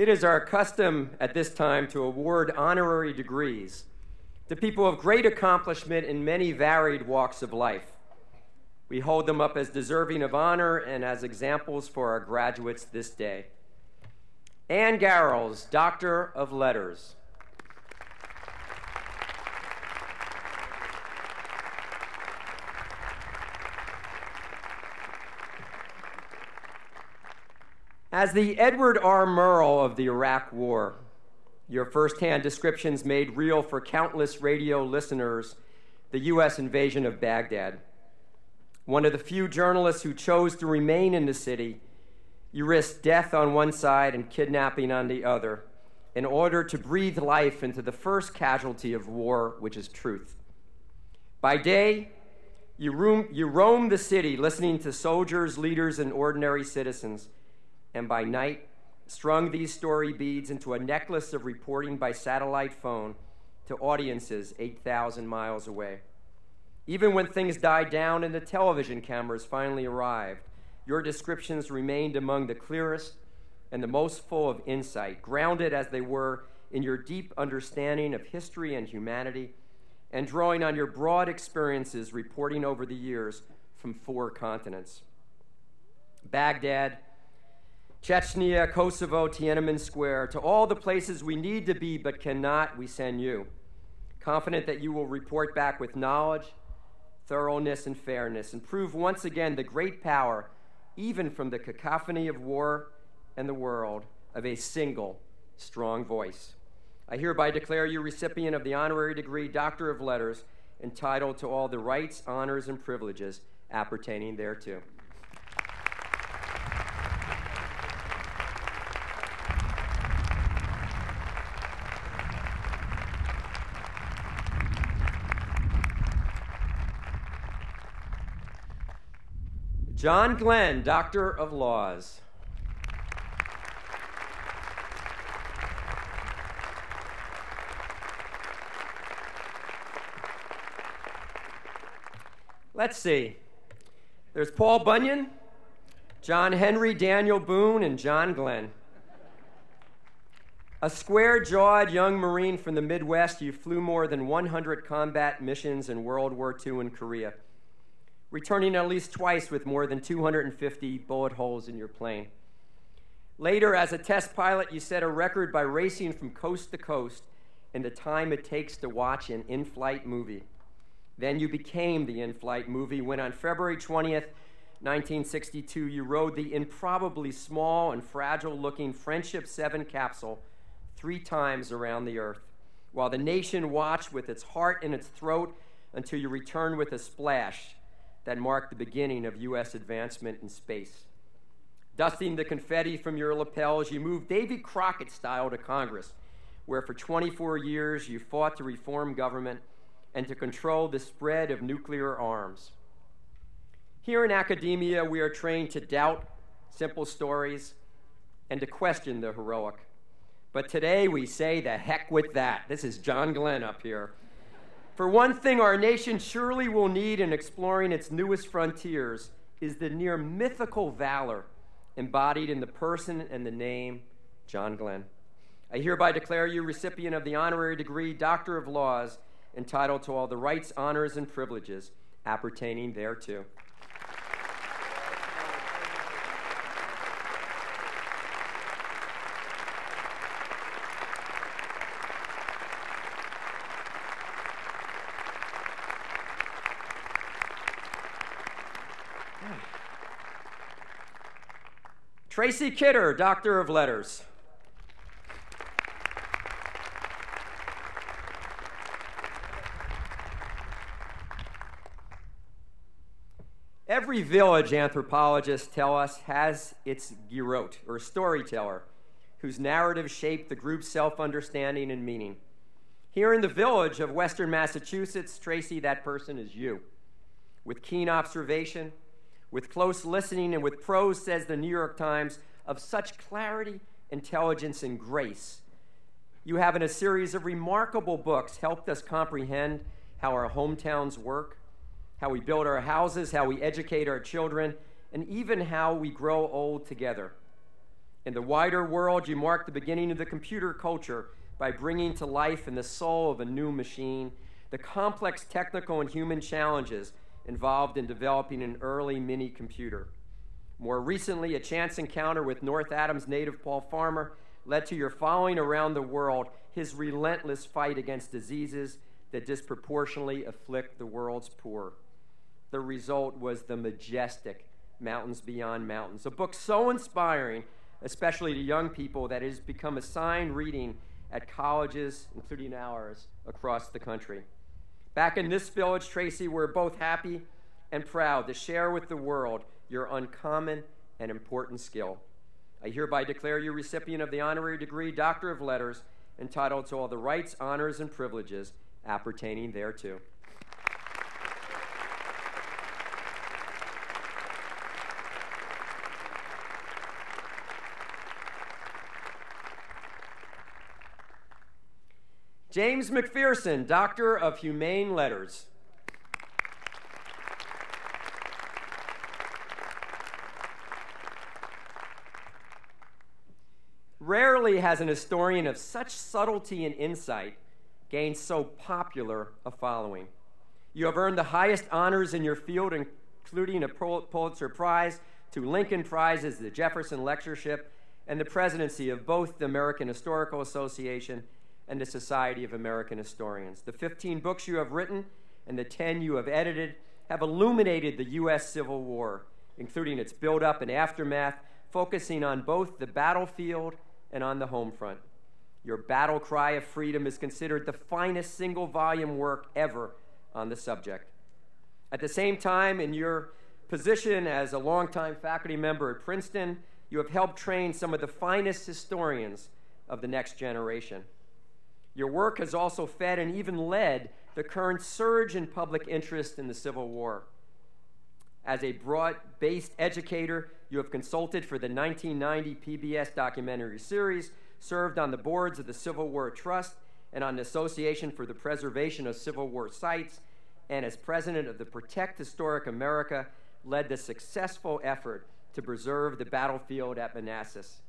It is our custom at this time to award honorary degrees to people of great accomplishment in many varied walks of life. We hold them up as deserving of honor and as examples for our graduates this day. Anne Garrels, Doctor of Letters. As the Edward R. Murrow of the Iraq War, your firsthand descriptions made real for countless radio listeners the U.S. invasion of Baghdad. One of the few journalists who chose to remain in the city, you risked death on one side and kidnapping on the other in order to breathe life into the first casualty of war, which is truth. By day, you, roam, you roam the city listening to soldiers, leaders, and ordinary citizens and by night strung these story beads into a necklace of reporting by satellite phone to audiences 8,000 miles away. Even when things died down and the television cameras finally arrived, your descriptions remained among the clearest and the most full of insight, grounded as they were in your deep understanding of history and humanity, and drawing on your broad experiences reporting over the years from four continents. Baghdad, Chechnya, Kosovo, Tiananmen Square, to all the places we need to be but cannot, we send you. Confident that you will report back with knowledge, thoroughness, and fairness, and prove once again the great power, even from the cacophony of war and the world, of a single, strong voice. I hereby declare you recipient of the honorary degree Doctor of Letters, entitled to all the rights, honors, and privileges appertaining thereto. John Glenn, Doctor of Laws. Let's see. There's Paul Bunyan, John Henry, Daniel Boone, and John Glenn. A square jawed young Marine from the Midwest, you flew more than 100 combat missions in World War II and Korea returning at least twice with more than 250 bullet holes in your plane. Later, as a test pilot, you set a record by racing from coast to coast in the time it takes to watch an in flight movie. Then you became the in flight movie when on February 20th, 1962, you rode the improbably small and fragile looking Friendship 7 capsule three times around the Earth, while the nation watched with its heart in its throat until you returned with a splash that marked the beginning of U.S. advancement in space. Dusting the confetti from your lapels, you moved Davy Crockett style to Congress, where for 24 years you fought to reform government and to control the spread of nuclear arms. Here in academia, we are trained to doubt simple stories and to question the heroic. But today we say the heck with that. This is John Glenn up here. For one thing, our nation surely will need in exploring its newest frontiers is the near mythical valor embodied in the person and the name John Glenn. I hereby declare you recipient of the honorary degree Doctor of Laws, entitled to all the rights, honors, and privileges appertaining thereto. Tracy Kidder, Doctor of Letters. Every village, anthropologists tell us, has its griot, or storyteller, whose narrative shaped the group's self understanding and meaning. Here in the village of Western Massachusetts, Tracy, that person is you. With keen observation, with close listening and with prose, says the New York Times, of such clarity, intelligence, and grace. You have, in a series of remarkable books, helped us comprehend how our hometowns work, how we build our houses, how we educate our children, and even how we grow old together. In the wider world, you mark the beginning of the computer culture by bringing to life in the soul of a new machine the complex technical and human challenges involved in developing an early mini computer. More recently, a chance encounter with North Adams native Paul Farmer led to your following around the world his relentless fight against diseases that disproportionately afflict the world's poor. The result was the majestic Mountains Beyond Mountains, a book so inspiring, especially to young people, that it has become assigned reading at colleges, including ours, across the country. Back in this village, Tracy, we're both happy and proud to share with the world your uncommon and important skill. I hereby declare you recipient of the honorary degree Doctor of Letters, entitled to all the rights, honors, and privileges appertaining thereto. James McPherson, Doctor of Humane Letters. Rarely has an historian of such subtlety and insight gained so popular a following. You have earned the highest honors in your field, including a Pulitzer Prize, two Lincoln Prizes, the Jefferson Lectureship, and the presidency of both the American Historical Association and the Society of American Historians. The 15 books you have written and the 10 you have edited have illuminated the U.S. Civil War, including its buildup and aftermath, focusing on both the battlefield and on the home front. Your battle cry of freedom is considered the finest single volume work ever on the subject. At the same time, in your position as a longtime faculty member at Princeton, you have helped train some of the finest historians of the next generation. Your work has also fed and even led the current surge in public interest in the Civil War. As a broad based educator, you have consulted for the 1990 PBS documentary series, served on the boards of the Civil War Trust and on the Association for the Preservation of Civil War Sites, and as president of the Protect Historic America, led the successful effort to preserve the battlefield at Manassas.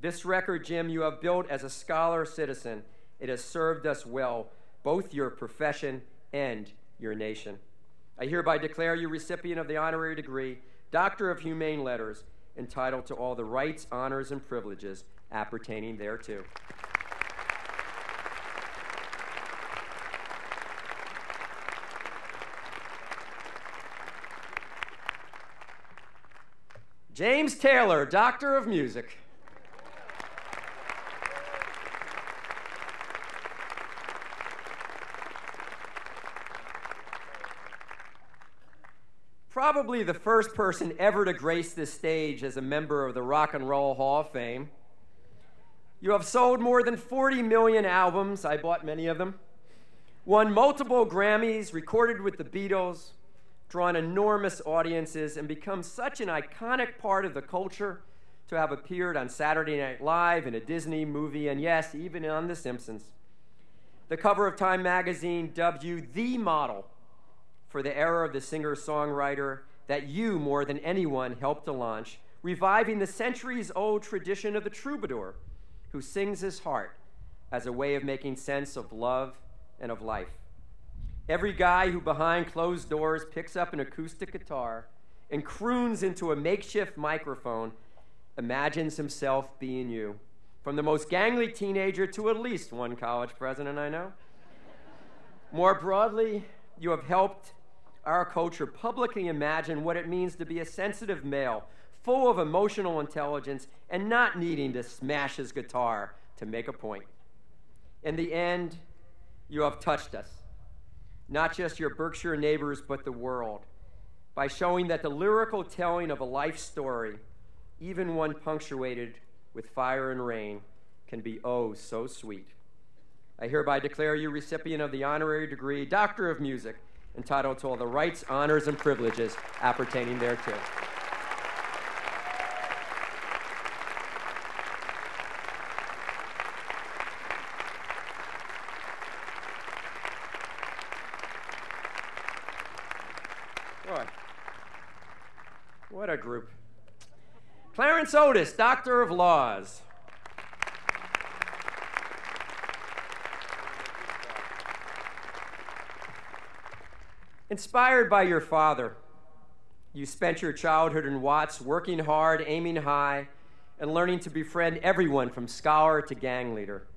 This record, Jim, you have built as a scholar citizen it has served us well, both your profession and your nation. I hereby declare you recipient of the honorary degree, Doctor of Humane Letters, entitled to all the rights, honors, and privileges appertaining thereto. James Taylor, Doctor of Music. Probably the first person ever to grace this stage as a member of the Rock and Roll Hall of Fame. You have sold more than 40 million albums, I bought many of them, won multiple Grammys, recorded with the Beatles, drawn enormous audiences, and become such an iconic part of the culture to have appeared on Saturday Night Live, in a Disney movie, and yes, even on The Simpsons. The cover of Time magazine dubbed you the model for the era of the singer songwriter that you, more than anyone, helped to launch, reviving the centuries old tradition of the troubadour who sings his heart as a way of making sense of love and of life. Every guy who, behind closed doors, picks up an acoustic guitar and croons into a makeshift microphone imagines himself being you. From the most gangly teenager to at least one college president I know. More broadly, you have helped our culture publicly imagine what it means to be a sensitive male, full of emotional intelligence, and not needing to smash his guitar to make a point. In the end, you have touched us, not just your Berkshire neighbors, but the world, by showing that the lyrical telling of a life story, even one punctuated with fire and rain, can be oh so sweet. I hereby declare you recipient of the honorary degree Doctor of Music entitled to all the rights, honors, and privileges appertaining thereto. What a group. Clarence Otis, Doctor of Laws. Inspired by your father, you spent your childhood in Watts working hard, aiming high, and learning to befriend everyone from scholar to gang leader.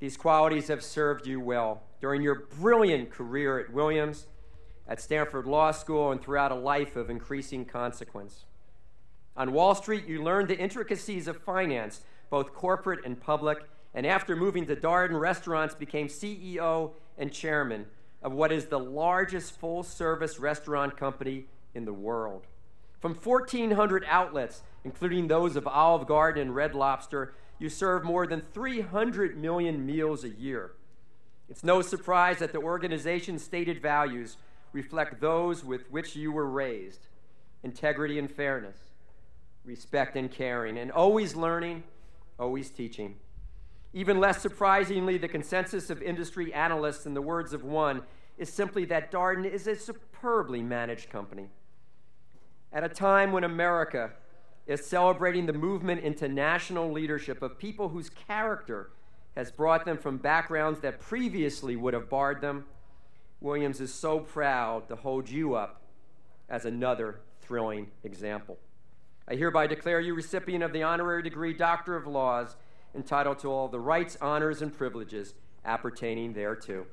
These qualities have served you well during your brilliant career at Williams, at Stanford Law School, and throughout a life of increasing consequence. On Wall Street, you learned the intricacies of finance, both corporate and public, and after moving to Darden Restaurants, became CEO and chairman of what is the largest full service restaurant company in the world. From 1,400 outlets, including those of Olive Garden and Red Lobster, you serve more than 300 million meals a year. It's no surprise that the organization's stated values reflect those with which you were raised integrity and fairness, respect and caring, and always learning, always teaching. Even less surprisingly, the consensus of industry analysts, in the words of one, is simply that Darden is a superbly managed company. At a time when America is celebrating the movement into national leadership of people whose character has brought them from backgrounds that previously would have barred them, Williams is so proud to hold you up as another thrilling example. I hereby declare you recipient of the honorary degree Doctor of Laws entitled to all the rights, honors, and privileges appertaining thereto.